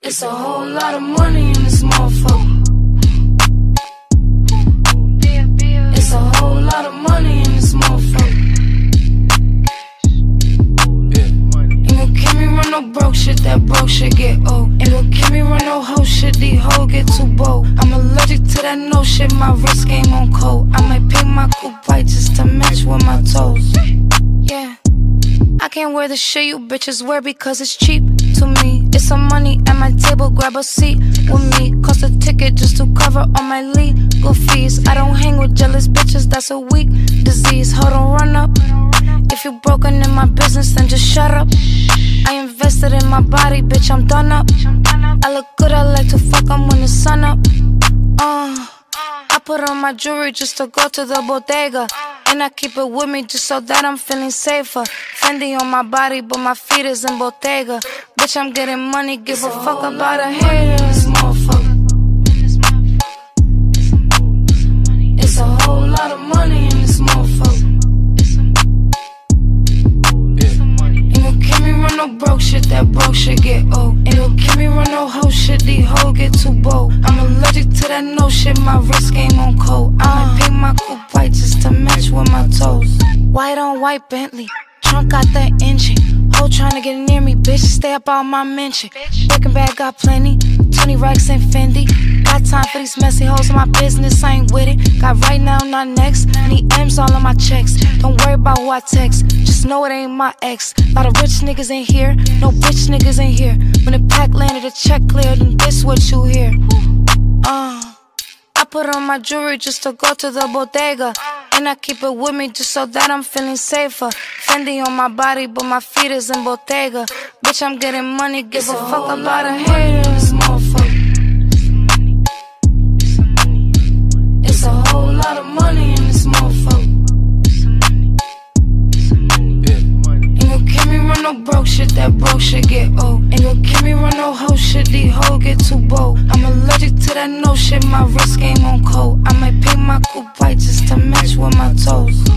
It's a whole lot of money in this motherfucker. It's a whole lot of money in this motherfucker. Ain't gon' keep me run no broke shit, that broke shit get old. Ain't gon' keep me run no hoe shit, these hoes get too bold. I'm allergic to that no shit, my wrist game on cold. I might paint my coupe white just to match with my toes. Yeah. I can't wear the shit you bitches wear because it's cheap to me. It's some money at my table, grab a seat with me. Cost a ticket just to cover all my legal fees. I don't hang with jealous bitches, that's a weak disease. Hold on, run up. If you're broken in my business, then just shut up. I invested in my body, bitch, I'm done up. I look good, I like to fuck, I'm when the sun up. Uh, I put on my jewelry just to go to the bodega. And I keep it with me just so that I'm feeling safer. Fendi on my body, but my feet is in Bottega. Bitch, I'm getting money, give a fuck about a hater. It's a whole lot of money in this motherfucker. Gon' keep me run no broke shit, that broke shit get old. Gon' keep me run no hoe shit, these hoes get too bold. I'm allergic to that no shit, my wrist game on cold. I might paint my coupe white just to match with my toes. White on white Bentley, trunk got the engine. Hoe to get near me, bitch, stay up on my mention. Birkin bag got plenty, 20 racks and Fendi. Got time for these messy hoes in my business, I ain't with it. Got right now, not next. Need M's all on my checks. Don't worry about who I text, just know it ain't my ex. Lot of rich niggas in here, no bitch niggas in here. When the pack landed, the check cleared, and this what you hear. Uh, put on my jewelry just to go to the bodega. And I keep it with me just so that I'm feeling safer. Fendi on my body, but my feet is in Bottega. Bitch, I'm getting money, give a fuck about a hater. This motherfucker. It's a whole lot of money in this motherfucker. Ain't gon' keep me run no broke shit, that broke shit get old. Ain't gon' keep me run no hoe these hoes get too bold. I'm allergic to that no shit, my wrist game on cold. I might paint my coupe white just to match with my toes.